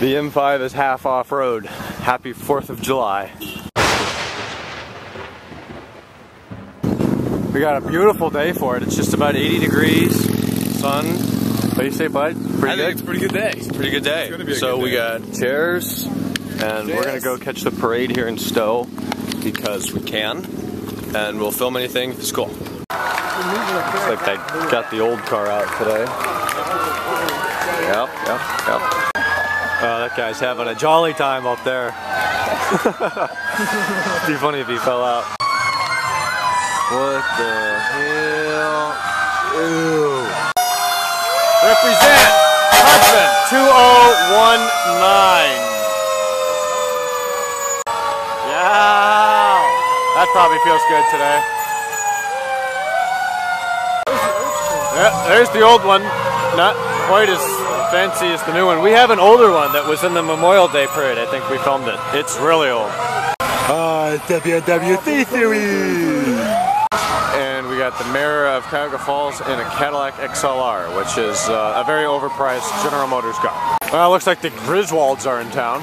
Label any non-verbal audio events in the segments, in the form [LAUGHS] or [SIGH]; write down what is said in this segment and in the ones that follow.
The M5 is half off-road. Happy 4th of July. We got a beautiful day for it. It's just about 80 degrees, sun. What do you say, bud? Pretty I good? think it's a pretty good day. It's a pretty good day. gonna be a so good we day. got chairs, and we're gonna go catch the parade here in Stow because we can, and we'll film anything at the school. Looks like they got the old car out today. Yep, yep, yep. Oh, that guy's having a jolly time up there. [LAUGHS] It'd be funny if he fell out. What the hell? Ew. Represent Hudson 2019. Yeah. That probably feels good today. Yeah, there's the old one. Not quite as fancy is the new one. We have an older one that was in the Memorial Day parade. I think we filmed it. It's really old. Ah, WWT theory. And we got the mayor of Cuyahoga Falls in a Cadillac XLR, which is uh, a very overpriced General Motors car. Well, it looks like the Griswolds are in town.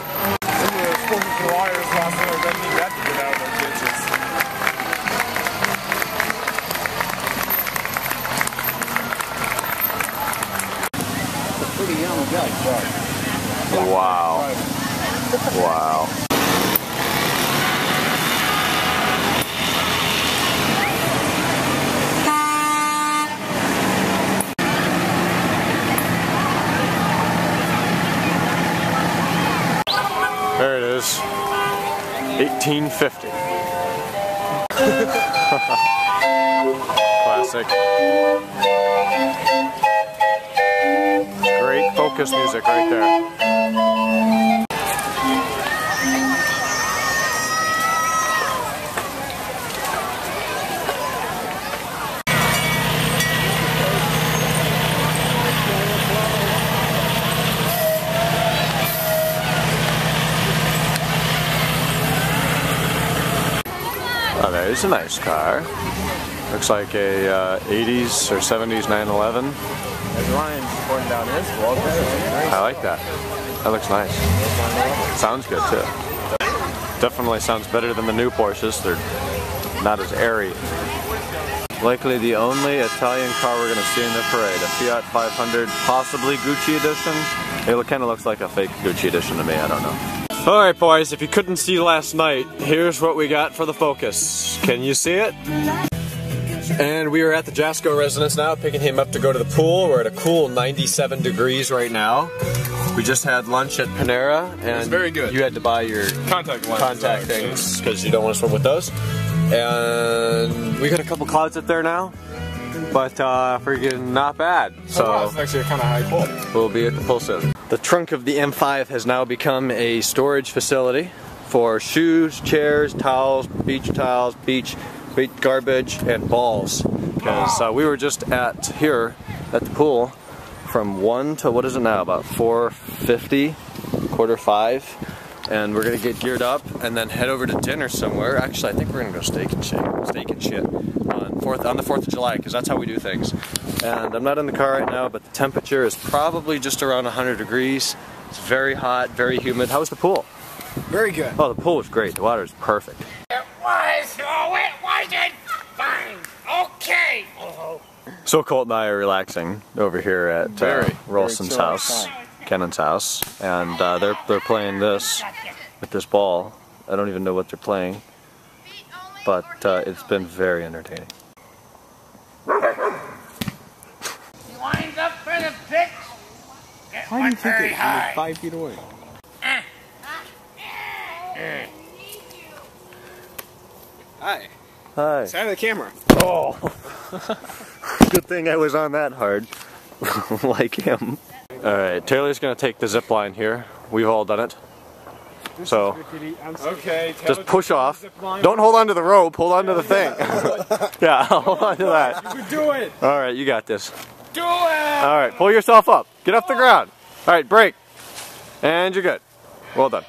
Wow. Wow. There it is. 1850. [LAUGHS] Classic. Focus music right there. Oh, there's a nice car. Looks like a uh, 80s or 70s 911. As Ryan's pouring down his wall, I like that. That looks nice. Sounds good too. Definitely sounds better than the new Porsches. They're not as airy. Likely the only Italian car we're going to see in the parade. A Fiat 500, possibly Gucci edition. It kind of looks like a fake Gucci edition to me. I don't know. Alright boys, if you couldn't see last night, here's what we got for the Focus. Can you see it? And we are at the Jasco residence now, picking him up to go to the pool. We're at a cool 97 degrees right now. We just had lunch at Panera, and was very good. you had to buy your Contact lenses. contact things because you don't want to swim with those. And we got a couple clouds up there now, but uh, freaking not bad. So it's actually kind of high quality. we'll be at the pool soon. The trunk of the M5 has now become a storage facility for shoes, chairs, towels, beach towels, beach, beach garbage, and balls. Because uh, we were just at here at the pool from one to what is it now? About 4:50, quarter five, and we're gonna get geared up and then head over to dinner somewhere. Actually, I think we're gonna go steak and shake, steak and shit on fourth on the Fourth of July because that's how we do things. And I'm not in the car right now, but the temperature is probably just around 100 degrees. It's very hot, very humid. How was the pool? Very good. Oh, the pool was great. The water is perfect. It was. Oh, it wasn't. Fine. Okay. So Colt and I are relaxing over here at uh, Very, Rolston's very house, Kennon's house, and uh, they're they're playing this with this ball. I don't even know what they're playing, but uh, it's been very entertaining. You lined up for the pitch? Get How do one you think very it? high. Five feet away. Hi. Hi. Side of the camera. Oh, [LAUGHS] good thing I was on that hard, [LAUGHS] like him. All right, Taylor's gonna take the zip line here. We've all done it. So Okay. just push off. Don't hold on to the rope. Hold on to the thing. yeah, hold on [LAUGHS] to that. do it. All right, you got this. Do it. All right, pull yourself up. Get off the ground. All right, break. And you're good. Well done.